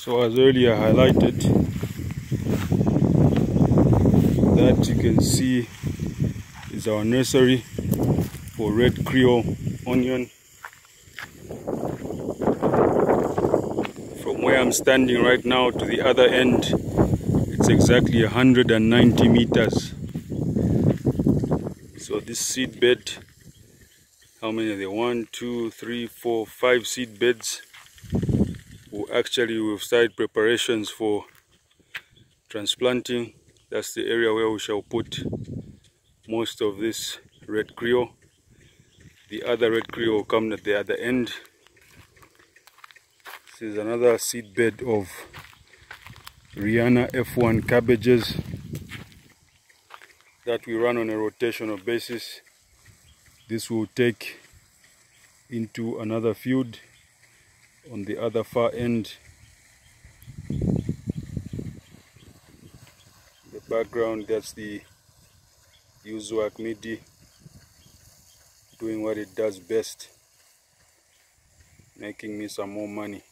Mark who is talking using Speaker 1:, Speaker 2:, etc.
Speaker 1: So as earlier highlighted, that you can see is our nursery for red creole onion. From where I'm standing right now to the other end, it's exactly 190 meters. So this seed bed, how many are there? One, two, three, four, five seed beds actually we've started preparations for transplanting. That's the area where we shall put most of this red creole the other red creole will come at the other end. This is another seedbed of Rihanna F1 cabbages that we run on a rotational basis. This will take into another field on the other far end. The background that's the Uzwak MIDI doing what it does best making me some more money